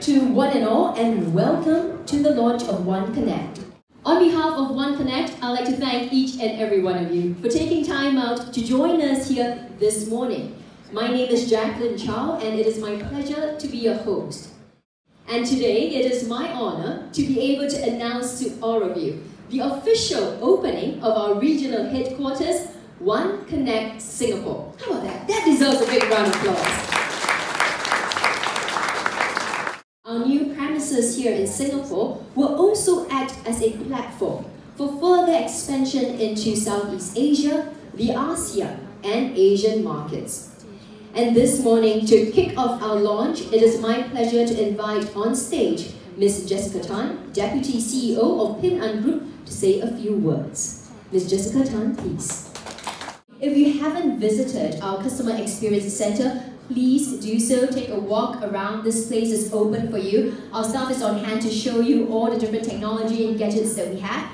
to one and all, and welcome to the launch of One Connect. On behalf of One Connect, I'd like to thank each and every one of you for taking time out to join us here this morning. My name is Jacqueline Chow, and it is my pleasure to be your host. And today, it is my honor to be able to announce to all of you the official opening of our regional headquarters, One Connect Singapore. How about that? That deserves a big round of applause. Our premises here in Singapore will also act as a platform for further expansion into Southeast Asia, the ASEAN, and Asian markets. And this morning, to kick off our launch, it is my pleasure to invite on stage Ms. Jessica Tan, Deputy CEO of Ping An Group, to say a few words. Ms. Jessica Tan, please. If you haven't visited our Customer Experience Center, please do so. Take a walk around. This place is open for you. Our staff is on hand to show you all the different technology and gadgets that we have.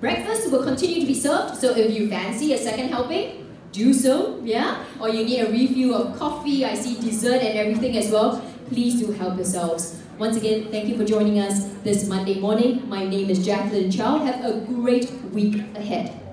Breakfast will continue to be served, so if you fancy a second helping, do so, yeah? Or you need a refill of coffee, I see dessert and everything as well, please do help yourselves. Once again, thank you for joining us this Monday morning. My name is Jacqueline Chow. Have a great week ahead.